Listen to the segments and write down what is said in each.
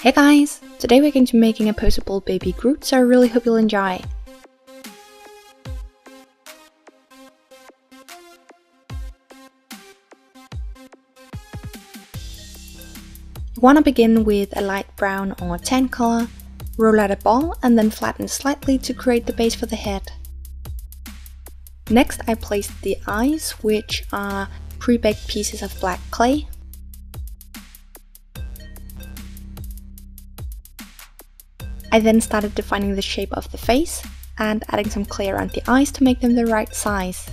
Hey guys! Today we're going to be making a posable baby Groot, so I really hope you'll enjoy. You want to begin with a light brown or tan color, roll out a ball and then flatten slightly to create the base for the head. Next I placed the eyes, which are pre-baked pieces of black clay. I then started defining the shape of the face and adding some clay around the eyes to make them the right size.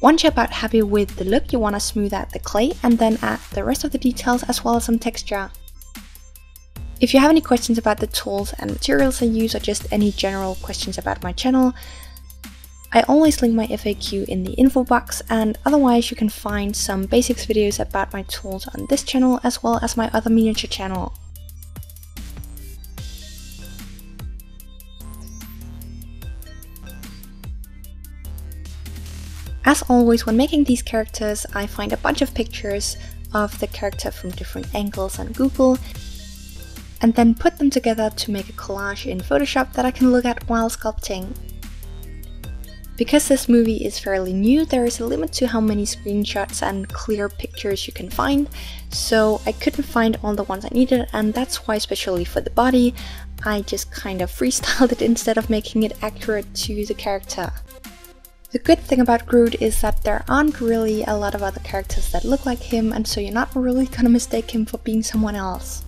Once you're about happy with the look, you want to smooth out the clay and then add the rest of the details as well as some texture. If you have any questions about the tools and materials I use or just any general questions about my channel, I always link my FAQ in the info box and otherwise you can find some basics videos about my tools on this channel as well as my other miniature channel. As always, when making these characters, I find a bunch of pictures of the character from different angles on Google and then put them together to make a collage in Photoshop that I can look at while sculpting. Because this movie is fairly new, there is a limit to how many screenshots and clear pictures you can find, so I couldn't find all the ones I needed and that's why especially for the body, I just kind of freestyled it instead of making it accurate to the character. The good thing about Groot is that there aren't really a lot of other characters that look like him and so you're not really gonna mistake him for being someone else.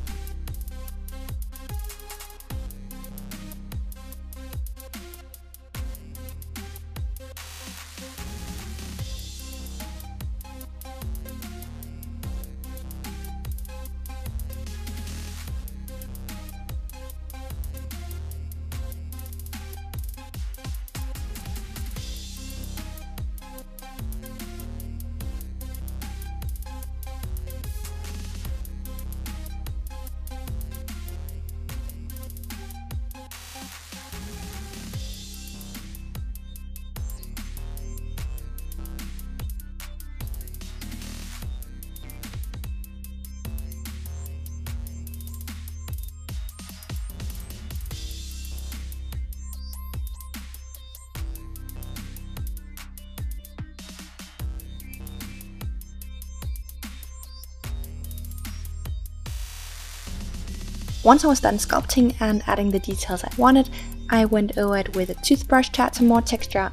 Once I was done sculpting and adding the details I wanted, I went over it with a toothbrush to add some more texture.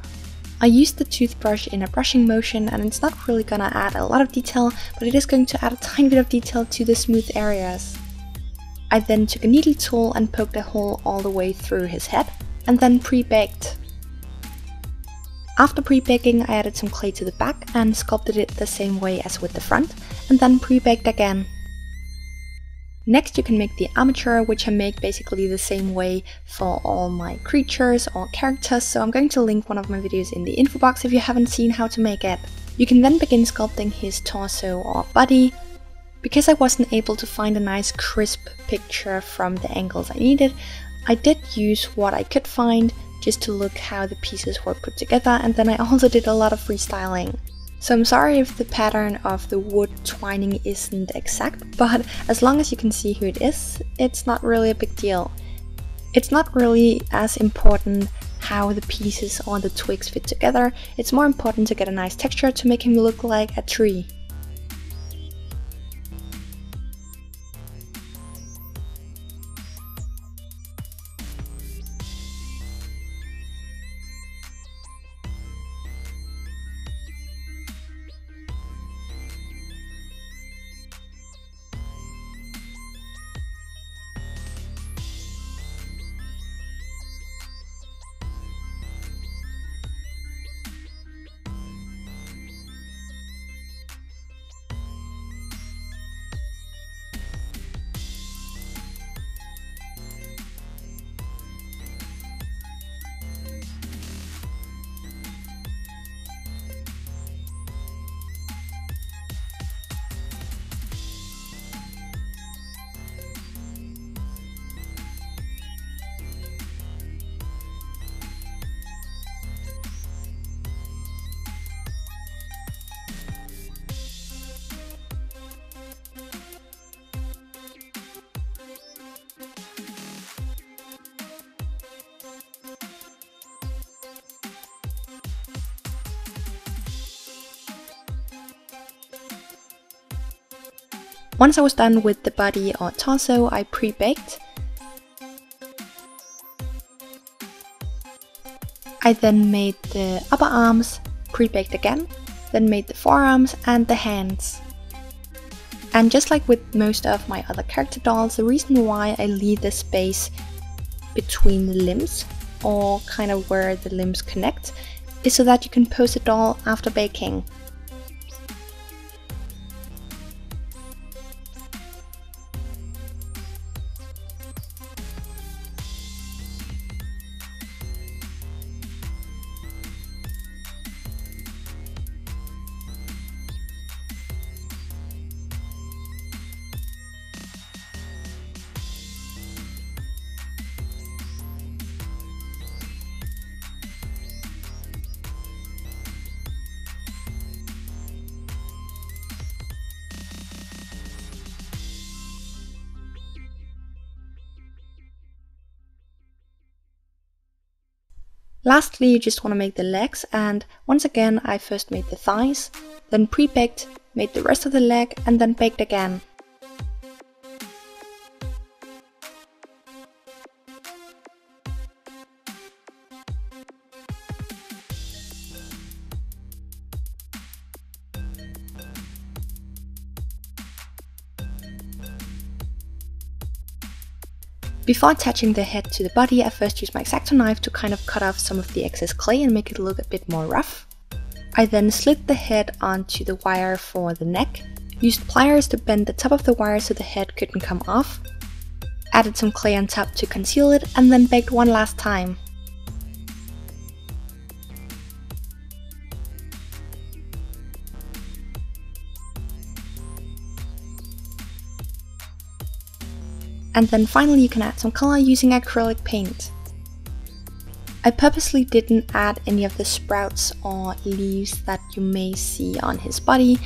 I used the toothbrush in a brushing motion and it's not really gonna add a lot of detail, but it is going to add a tiny bit of detail to the smooth areas. I then took a needle tool and poked a hole all the way through his head, and then pre-baked. After pre-baking I added some clay to the back and sculpted it the same way as with the front, and then pre-baked again. Next you can make the armature, which I make basically the same way for all my creatures or characters, so I'm going to link one of my videos in the info box if you haven't seen how to make it. You can then begin sculpting his torso or body. Because I wasn't able to find a nice crisp picture from the angles I needed, I did use what I could find just to look how the pieces were put together and then I also did a lot of freestyling. So I'm sorry if the pattern of the wood twining isn't exact, but as long as you can see who it is, it's not really a big deal. It's not really as important how the pieces on the twigs fit together, it's more important to get a nice texture to make him look like a tree. Once I was done with the body or torso, I pre-baked. I then made the upper arms, pre-baked again, then made the forearms and the hands. And just like with most of my other character dolls, the reason why I leave the space between the limbs, or kind of where the limbs connect, is so that you can pose the doll after baking. Lastly, you just want to make the legs and once again I first made the thighs, then pre-baked, made the rest of the leg and then baked again. Before attaching the head to the body, I first used my X-Acto knife to kind of cut off some of the excess clay and make it look a bit more rough. I then slid the head onto the wire for the neck, used pliers to bend the top of the wire so the head couldn't come off, added some clay on top to conceal it, and then baked one last time. And then finally you can add some color using acrylic paint. I purposely didn't add any of the sprouts or leaves that you may see on his body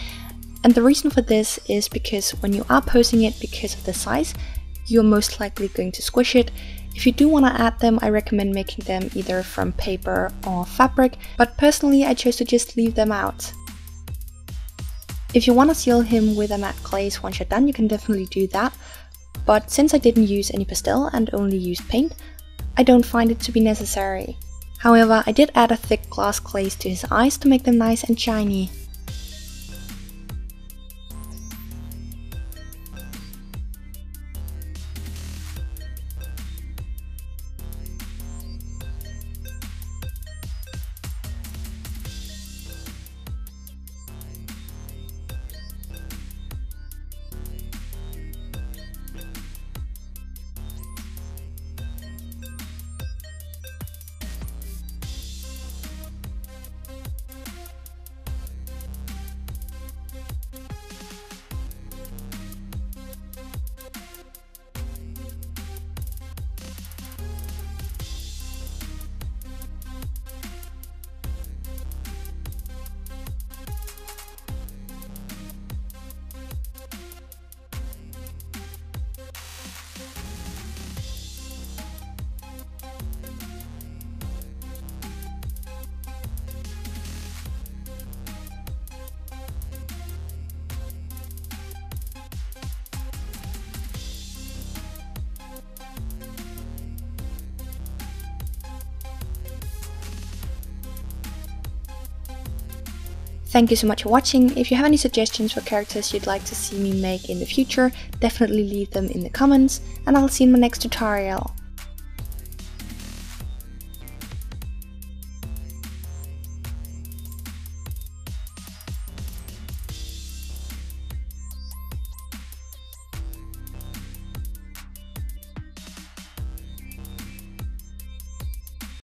and the reason for this is because when you are posing it because of the size, you're most likely going to squish it. If you do want to add them, I recommend making them either from paper or fabric, but personally I chose to just leave them out. If you want to seal him with a matte glaze once you're done, you can definitely do that, but since I didn't use any pastel and only used paint, I don't find it to be necessary. However, I did add a thick glass glaze to his eyes to make them nice and shiny. Thank you so much for watching. If you have any suggestions for characters you'd like to see me make in the future, definitely leave them in the comments, and I'll see you in my next tutorial.